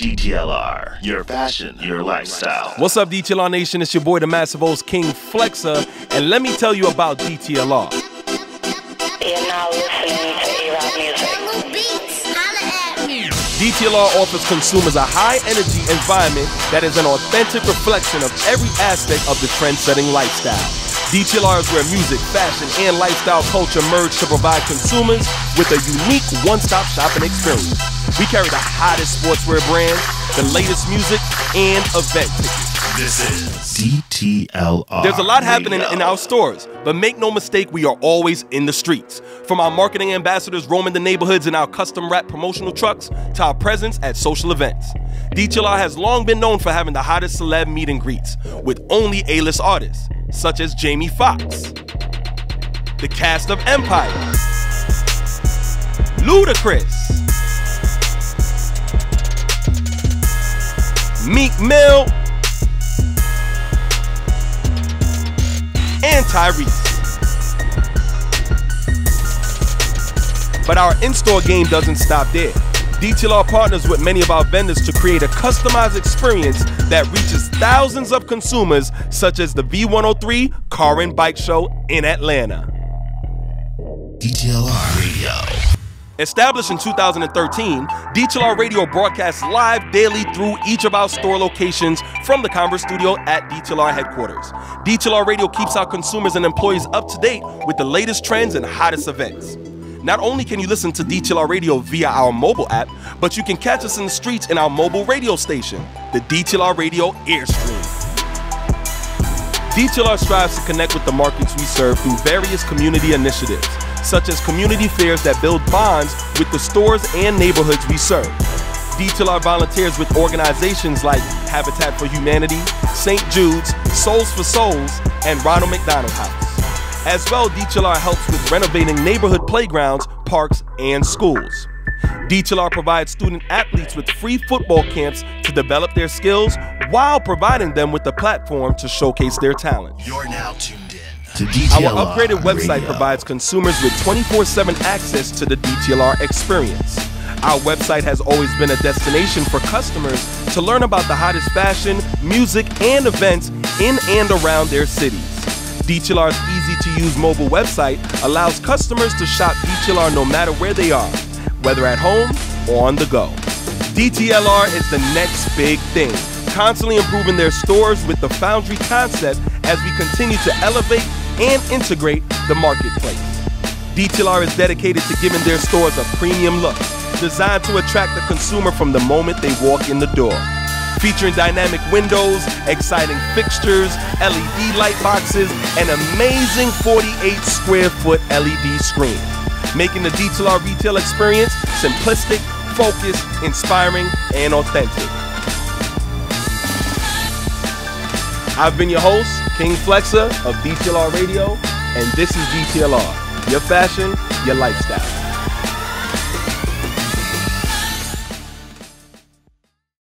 DTLR, your fashion, your lifestyle. What's up, DTLR Nation? It's your boy, the Massive O's King Flexer, and let me tell you about DTLR. You're now listening to A-Rock Music. DTLR offers consumers a high energy environment that is an authentic reflection of every aspect of the trend setting lifestyle. DTLR is where music, fashion, and lifestyle culture merge to provide consumers with a unique one stop shopping experience. We carry the hottest sportswear brands, the latest music, and event tickets. This is DTLR. There's a lot happening in our stores, but make no mistake, we are always in the streets. From our marketing ambassadors roaming the neighborhoods in our custom wrap promotional trucks to our presence at social events. DTLR has long been known for having the hottest celeb meet and greets with only A-list artists, such as Jamie Foxx, the cast of Empire, Ludacris, Meek Mill, and Tyrese. But our in-store game doesn't stop there. DTLR partners with many of our vendors to create a customized experience that reaches thousands of consumers, such as the V103 Car and Bike Show in Atlanta. DTLR. Established in 2013, DTLR Radio broadcasts live daily through each of our store locations from the Converse studio at DTLR headquarters. DTLR Radio keeps our consumers and employees up to date with the latest trends and hottest events. Not only can you listen to DTLR Radio via our mobile app, but you can catch us in the streets in our mobile radio station, the DTLR Radio Airstream. DTLR strives to connect with the markets we serve through various community initiatives, such as community fairs that build bonds with the stores and neighborhoods we serve. DTLR volunteers with organizations like Habitat for Humanity, St. Jude's, Soles4Souls, and Ronald McDonald House. As well, DTLR helps with renovating neighborhood playgrounds, parks, and schools. DTLR provides student athletes with free football camps to develop their skills while providing them with a platform to showcase their talents. You're now tuned in to DTLR. Our upgraded website Radio. provides consumers with 24 7 access to the DTLR experience. Our website has always been a destination for customers to learn about the hottest fashion, music, and events in and around their cities. DTLR's easy to use mobile website allows customers to shop DTLR no matter where they are, whether at home or on the go. DTLR is the next big thing, constantly improving their stores with the Foundry concept as we continue to elevate and integrate the marketplace. DTLR is dedicated to giving their stores a premium look, designed to attract the consumer from the moment they walk in the door. Featuring dynamic windows, exciting fixtures, LED light boxes, and amazing 48 square foot LED screen, making the DTLR retail experience simplistic, focused, inspiring, and authentic. I've been your host, King Flexa of DTLR Radio, and this is DTLR, your fashion, your lifestyle.